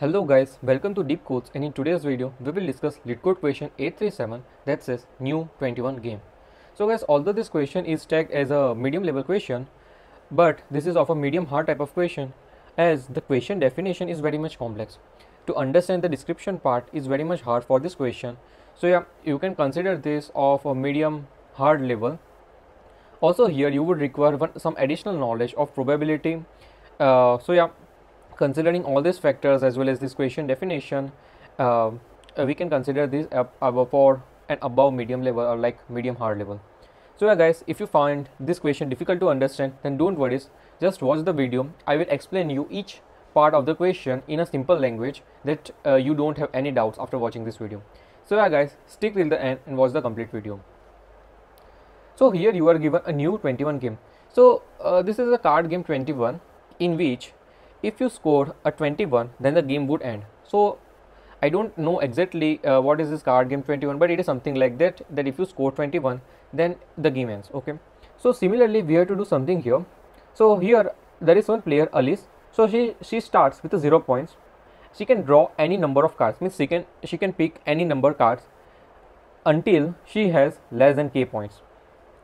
Hello guys, welcome to Deep Codes and in today's video we will discuss LeetCode question 837 that says new 21 game. So guys, although this question is tagged as a medium level question, but this is of a medium hard type of question as the question definition is very much complex. To understand the description part is very much hard for this question. So yeah, you can consider this of a medium hard level. Also here you would require one, some additional knowledge of probability. Uh, so yeah, considering all these factors as well as this question definition uh, we can consider this above for an above medium level or like medium hard level. So yeah guys if you find this question difficult to understand then don't worry. Just watch the video. I will explain you each part of the question in a simple language that uh, you don't have any doubts after watching this video. So yeah guys stick till the end and watch the complete video. So here you are given a new 21 game. So uh, this is a card game 21 in which if you score a 21 then the game would end. So i don't know exactly uh, what is this card game 21 but it is something like that that if you score 21 then the game ends okay? So similarly we have to do something here. So here there is one player alice. So she she starts with a zero points. She can draw any number of cards. Means she can she can pick any number cards until she has less than k points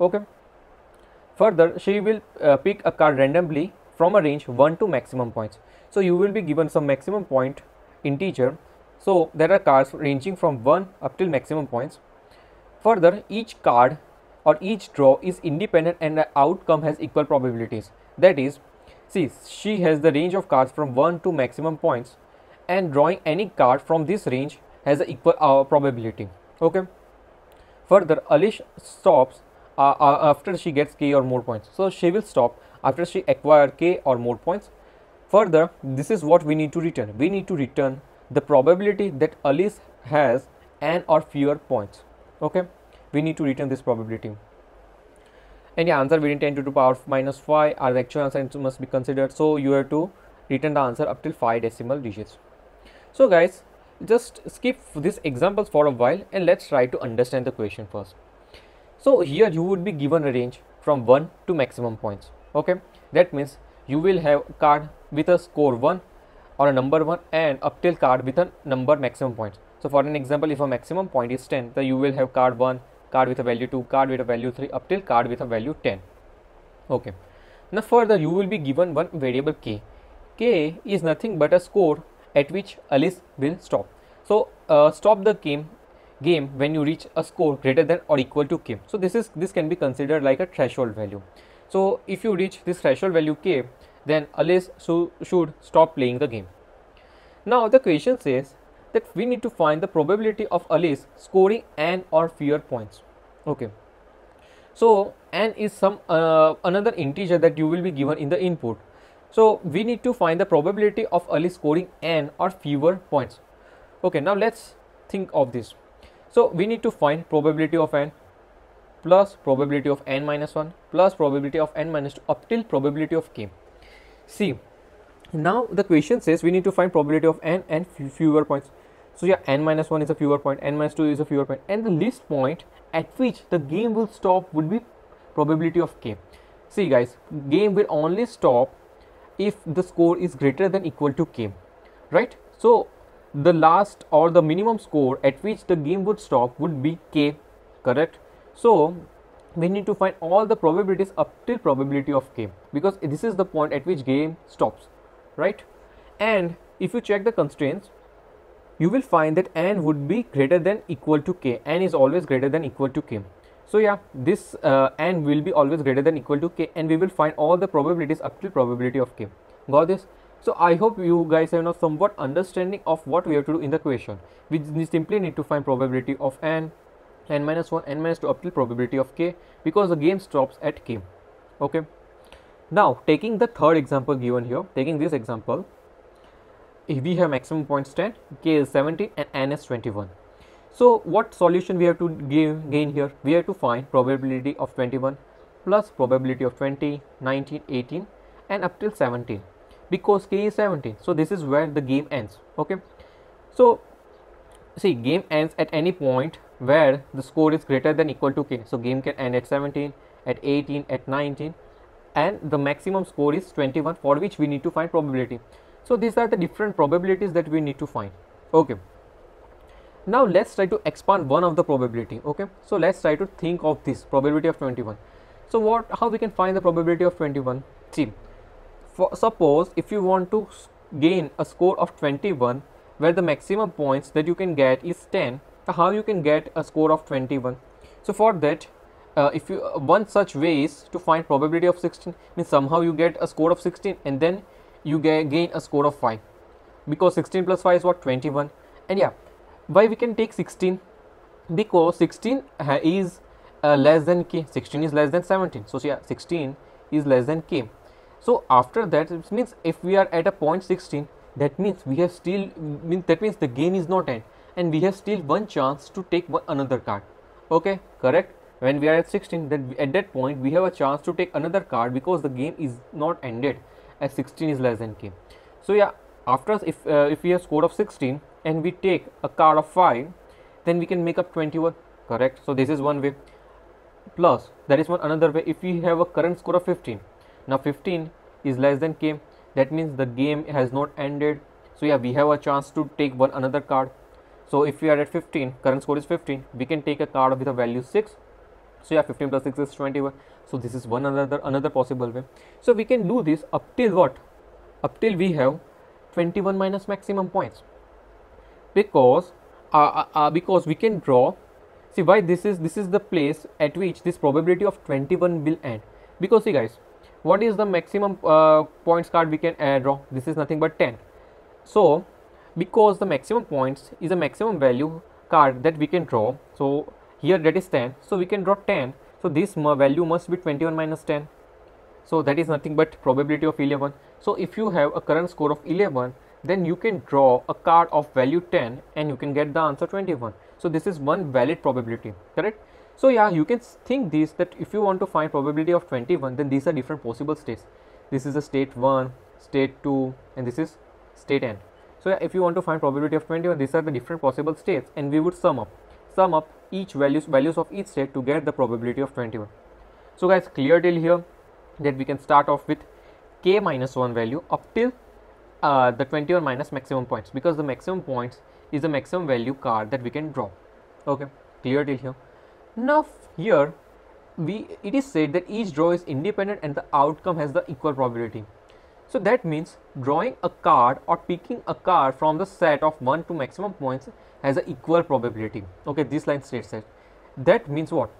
okay? Further she will uh, pick a card randomly from a range 1 to maximum points. So you will be given some maximum point integer. So there are cards ranging from 1 up till maximum points. Further, each card or each draw is independent and the outcome has equal probabilities. That is, see, she has the range of cards from 1 to maximum points and drawing any card from this range has an equal uh, probability. Okay. Further, Alice stops uh, uh, after she gets k or more points. So she will stop after she acquire k or more points. Further, this is what we need to return. We need to return the probability that Alice has n or fewer points. Okay, we need to return this probability. And the answer within 10 to the power minus 5 are the actual answer must be considered. So you have to return the answer up till 5 decimal digits. So guys, just skip these examples for a while and let's try to understand the question first. So here you would be given a range from 1 to maximum points okay? That means you will have card with a score 1 or a number 1 and up till card with a number maximum points. So for an example if a maximum point is 10 then you will have card 1 card with a value 2 card with a value 3 up till card with a value 10 okay? Now further you will be given one variable k. K is nothing but a score at which alice will stop. So uh, stop the game game when you reach a score greater than or equal to k. So this is this can be considered like a threshold value so if you reach this threshold value k, then Alice should stop playing the game. Now the question says that we need to find the probability of Alice scoring n or fewer points. Okay. So n is some uh, another integer that you will be given in the input. So we need to find the probability of Alice scoring n or fewer points. Okay, now let's think of this. So we need to find probability of n plus probability of n minus 1 plus probability of n minus 2 up till probability of k. See, now the question says we need to find probability of n and fewer points. So yeah, n minus 1 is a fewer point, n minus 2 is a fewer point and the least point at which the game will stop would be probability of k. See guys, game will only stop if the score is greater than equal to k, right? So the last or the minimum score at which the game would stop would be k, correct? So we need to find all the probabilities up till probability of k because this is the point at which game stops right? And if you check the constraints you will find that n would be greater than equal to k. n is always greater than equal to k. So yeah this uh, n will be always greater than equal to k and we will find all the probabilities up till probability of k. Got this? So i hope you guys have now somewhat understanding of what we have to do in the question we simply need to find probability of n n minus 1 n minus 2 up till probability of k because the game stops at k. Okay. Now taking the third example given here taking this example if we have maximum points 10 k is 17 and n is 21 so what solution we have to give, gain here? We have to find probability of 21 plus probability of 20 19 18 and up till 17 because k is 17 so this is where the game ends. Okay. So see game ends at any point where the score is greater than equal to k. So game can end at 17 at 18 at 19 and the maximum score is 21 for which we need to find probability. So these are the different probabilities that we need to find. Okay. Now let's try to expand one of the probability. Okay. So let's try to think of this probability of 21 so what how we can find the probability of 21 see for suppose if you want to gain a score of 21 where the maximum points that you can get is 10 how you can get a score of 21 so for that uh, if you uh, one such way is to find probability of 16 means somehow you get a score of 16 and then you get, gain a score of 5 because 16 plus 5 is what? 21 and yeah why we can take 16 because 16 is uh, less than k. 16 is less than 17 so yeah 16 is less than k. So after that it means if we are at a point 16 that means we have still means that means the game is not end and we have still one chance to take another card. Okay correct? When we are at 16 then at that point we have a chance to take another card because the game is not ended as 16 is less than k so yeah after if uh, if we have score of 16 and we take a card of 5 then we can make up 21 correct? So this is one way. Plus that is one another way. If we have a current score of 15 now 15 is less than k that means the game has not ended. So yeah we have a chance to take one another card so if we are at 15 current score is 15 we can take a card with a value 6 so yeah 15 plus 6 is 21 so this is one another another possible way. So we can do this up till what? Up till we have 21 minus maximum points. Because uh, uh, uh, because we can draw. See why this is this is the place at which this probability of 21 will end. Because see guys what is the maximum uh, points card we can uh, draw? This is nothing but 10 so because the maximum points is a maximum value card that we can draw. So here that is 10 so we can draw 10 so this value must be 21 minus 10 so that is nothing but probability of 11 so if you have a current score of 11 then you can draw a card of value 10 and you can get the answer 21 so this is one valid probability correct? So yeah you can think this that if you want to find probability of 21 then these are different possible states. This is a state 1 state 2 and this is state n so if you want to find probability of 21 these are the different possible states and we would sum up sum up each values values of each state to get the probability of 21 so guys clear till here that we can start off with k minus 1 value up till uh, the 21 minus maximum points because the maximum points is the maximum value card that we can draw. Okay clear till here. Now here we it is said that each draw is independent and the outcome has the equal probability so that means drawing a card or picking a card from the set of 1 to maximum points has an equal probability. Okay this line states that. That means what?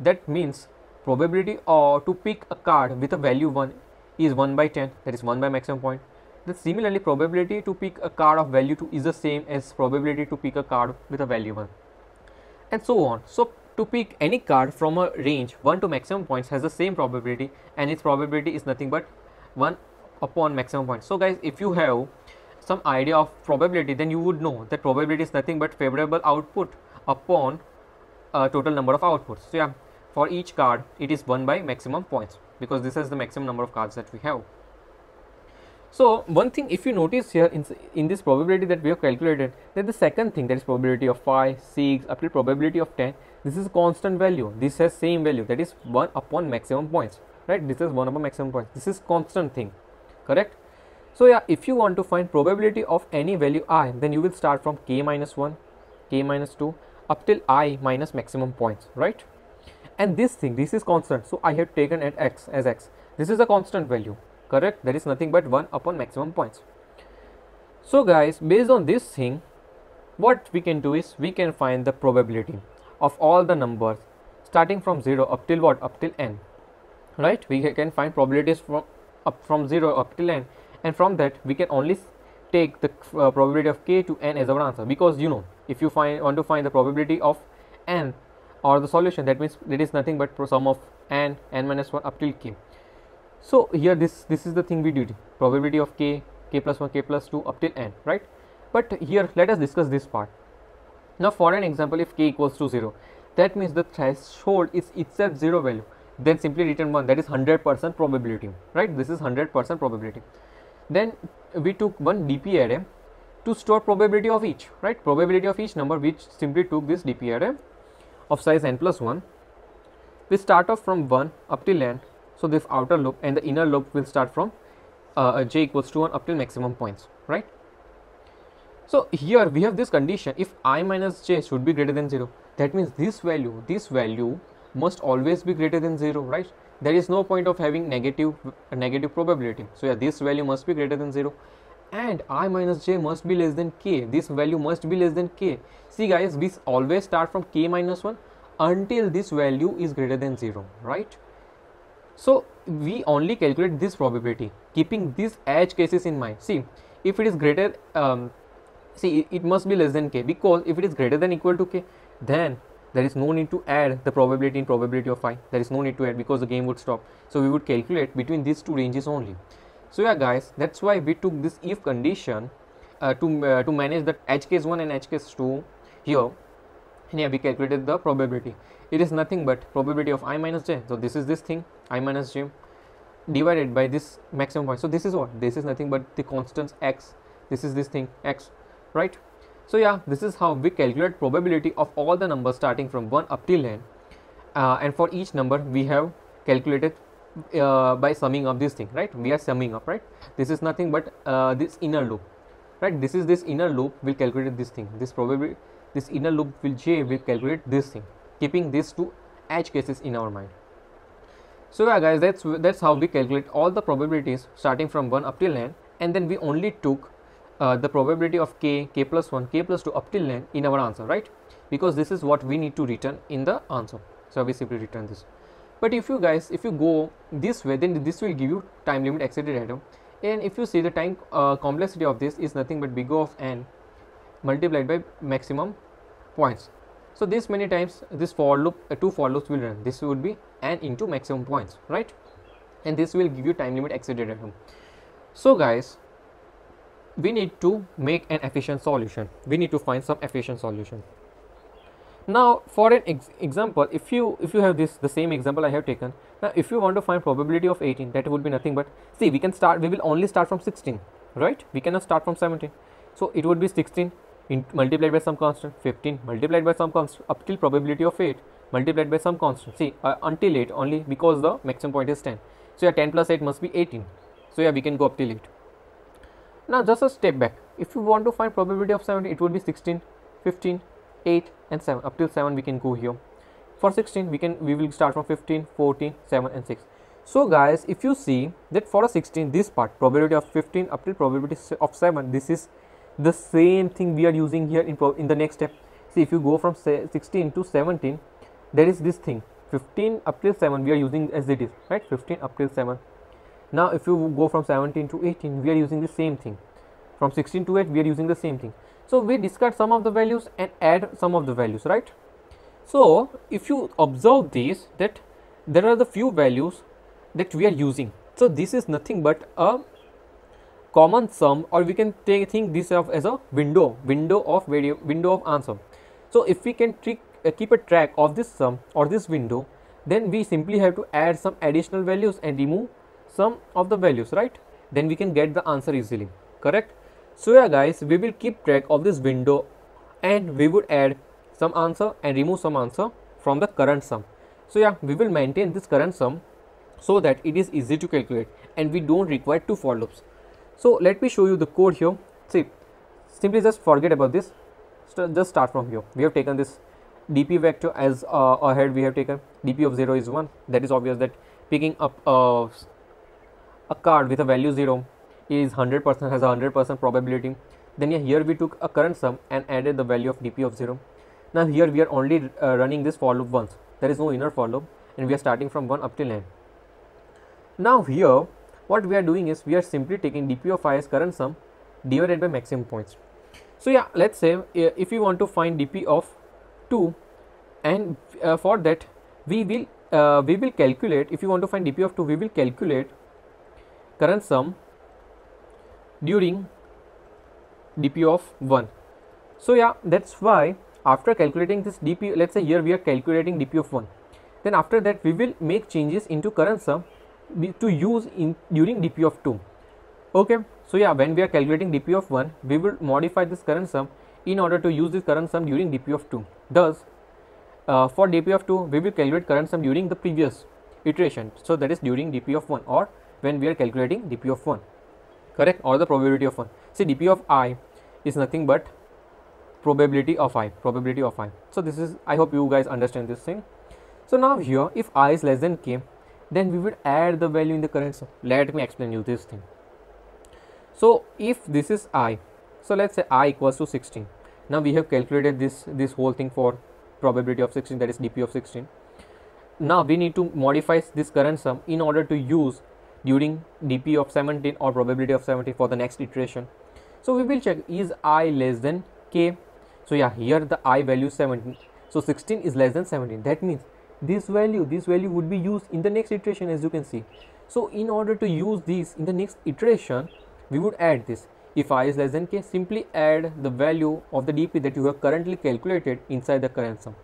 That means probability or to pick a card with a value 1 is 1 by 10 that is 1 by maximum point. Then similarly probability to pick a card of value 2 is the same as probability to pick a card with a value 1 and so on. So to pick any card from a range 1 to maximum points has the same probability and its probability is nothing but 1 upon maximum points so guys if you have some idea of probability then you would know that probability is nothing but favorable output upon a total number of outputs. So yeah for each card it is 1 by maximum points because this is the maximum number of cards that we have. So one thing if you notice here in, in this probability that we have calculated that the second thing that is probability of 5 6 up to probability of 10 this is constant value. This has same value that is 1 upon maximum points right? This is 1 upon maximum points. This is constant thing correct? So yeah if you want to find probability of any value i then you will start from k minus 1 k minus 2 up till i minus maximum points right? And this thing this is constant. So i have taken at x as x. This is a constant value correct? That is nothing but 1 upon maximum points. So guys based on this thing what we can do is we can find the probability of all the numbers starting from 0 up till what? Up till n right? We can find probabilities from up from 0 up till n. And from that we can only take the uh, probability of k to n as our answer. Because you know if you find want to find the probability of n or the solution that means it is nothing but sum of n n minus 1 up till k. So here this this is the thing we did. Probability of k k plus 1 k plus 2 up till n right? But here let us discuss this part. Now for an example if k equals to 0 that means the threshold is itself 0 value then simply return 1 that is 100% probability right? This is 100% probability. Then we took one dp array to store probability of each right? Probability of each number which simply took this dp array of size n plus 1 we start off from 1 up till n. So this outer loop and the inner loop will start from uh, j equals to 1 up till maximum points right? So here we have this condition. If i minus j should be greater than 0 that means this value this value must always be greater than 0 right? There is no point of having negative negative probability. So yeah this value must be greater than 0 and i minus j must be less than k. This value must be less than k. See guys we always start from k minus 1 until this value is greater than 0 right? So we only calculate this probability keeping these edge cases in mind. See if it is greater um, see it must be less than k because if it is greater than equal to k then there is no need to add the probability in probability of i there is no need to add because the game would stop. So we would calculate between these two ranges only. So yeah guys that's why we took this if condition uh, to uh, to manage the edge case 1 and edge case 2 here. And yeah we calculated the probability. It is nothing but probability of i minus j. So this is this thing i minus j divided by this maximum point. So this is what? This is nothing but the constants x. This is this thing x right so yeah this is how we calculate probability of all the numbers starting from 1 up till n. Uh, and for each number we have calculated uh, by summing up this thing right? We are summing up right? This is nothing but uh, this inner loop right? This is this inner loop will calculate this thing. This probability this inner loop will j will calculate this thing keeping these two edge cases in our mind. So yeah guys that's that's how we calculate all the probabilities starting from 1 up till n and then we only took uh, the probability of k k plus 1 k plus 2 up till n in our answer right? Because this is what we need to return in the answer. So we simply return this. But if you guys if you go this way then this will give you time limit exceeded item. And if you see the time uh, complexity of this is nothing but big O of n multiplied by maximum points. So this many times this for loop uh, two for loops will run. This would be n into maximum points right? And this will give you time limit exceeded item. So guys we need to make an efficient solution. We need to find some efficient solution. Now for an ex example if you if you have this the same example i have taken now if you want to find probability of 18 that would be nothing but see we can start we will only start from 16 right? We cannot start from 17 so it would be 16 in, multiplied by some constant 15 multiplied by some constant up till probability of 8 multiplied by some constant. See uh, until 8 only because the maximum point is 10 so yeah 10 plus 8 must be 18 so yeah we can go up till 8 now just a step back. If you want to find probability of 17 it would be 16 15 8 and 7 up till 7 we can go here. For 16 we can we will start from 15 14 7 and 6 so guys if you see that for a 16 this part probability of 15 up till probability of 7 this is the same thing we are using here in in the next step. See if you go from 16 to 17 there is this thing. 15 up till 7 we are using as it is right? 15 up till 7 now if you go from 17 to 18 we are using the same thing from 16 to 8 we are using the same thing so we discard some of the values and add some of the values, right? So if you observe this, that there are the few values that we are using. So this is nothing but a common sum or we can take, think this of as a window, window of video, window of answer. So if we can trick, uh, keep a track of this sum or this window, then we simply have to add some additional values and remove some of the values, right? Then we can get the answer easily, correct? So yeah guys, we will keep track of this window and we would add some answer and remove some answer from the current sum. So yeah, we will maintain this current sum so that it is easy to calculate and we don't require two for loops. So let me show you the code here. See, simply just forget about this. Just start from here. We have taken this dp vector as uh, ahead we have taken dp of 0 is 1 that is obvious that picking up uh, a card with a value 0 is 100% has a 100% probability. Then yeah, here we took a current sum and added the value of dp of 0 now here we are only uh, running this for loop once. There is no inner for loop and we are starting from 1 up till n. Now here what we are doing is we are simply taking dp of i as current sum divided by maximum points. So yeah let's say uh, if we want to find dp of 2 and uh, for that we will uh, we will calculate if you want to find dp of 2 we will calculate current sum during dp of 1 so yeah that's why after calculating this dp let's say here we are calculating dp of 1 then after that we will make changes into current sum to use in during dp of 2 okay so yeah when we are calculating dp of 1 we will modify this current sum in order to use this current sum during dp of 2 thus uh, for dp of 2 we will calculate current sum during the previous iteration. So that is during dp of 1 or when we are calculating dp of 1 correct? Or the probability of 1 see dp of i is nothing but probability of i probability of i. So this is i hope you guys understand this thing. So now here if i is less than k then we would add the value in the current sum. Let me explain you this thing. So if this is i so let's say i equals to 16 now we have calculated this this whole thing for probability of 16 that is dp of 16 now we need to modify this current sum in order to use during dp of 17 or probability of 70 for the next iteration. So we will check is i less than k? So yeah here the i value 17 so 16 is less than 17 that means this value this value would be used in the next iteration as you can see. So in order to use this in the next iteration we would add this. If i is less than k simply add the value of the dp that you have currently calculated inside the current sum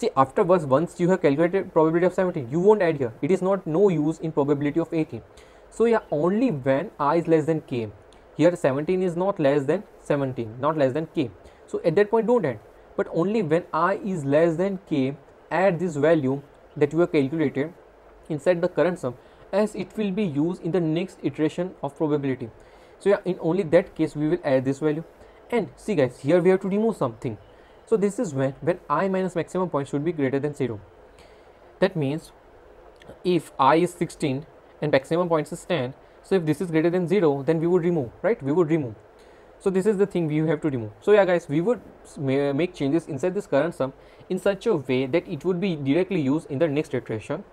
see afterwards once you have calculated probability of 17 you won't add here. It is not no use in probability of 18 so yeah only when i is less than k. Here 17 is not less than 17 not less than k. So at that point don't add. But only when i is less than k add this value that you have calculated inside the current sum as it will be used in the next iteration of probability. So yeah in only that case we will add this value. And see guys here we have to remove something so this is when when i minus maximum point should be greater than 0 that means if i is 16 and maximum points is 10 so if this is greater than 0 then we would remove right? We would remove. So this is the thing we have to remove. So yeah guys we would make changes inside this current sum in such a way that it would be directly used in the next iteration.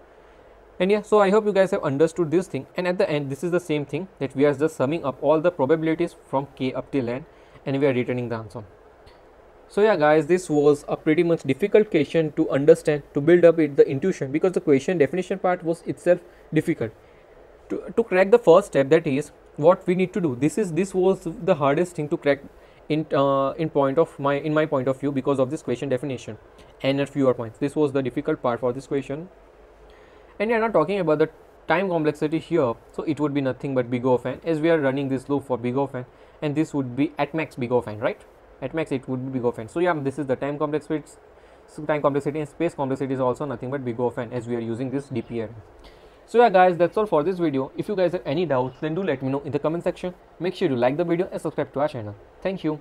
And yeah so i hope you guys have understood this thing. And at the end this is the same thing that we are just summing up all the probabilities from k up till n and we are returning the answer so yeah guys this was a pretty much difficult question to understand to build up it the intuition because the question definition part was itself difficult. To, to crack the first step that is what we need to do. This is this was the hardest thing to crack in uh, in point of my in my point of view because of this question definition and at fewer points. This was the difficult part for this question. And we are not talking about the time complexity here. So it would be nothing but big O of n as we are running this loop for big O of n and this would be at max big O of n right at max it would be big of n so yeah this is the time complexity so time complexity and space complexity is also nothing but big of n as we are using this dpr so yeah guys that's all for this video. If you guys have any doubts then do let me know in the comment section. Make sure you like the video and subscribe to our channel. Thank you.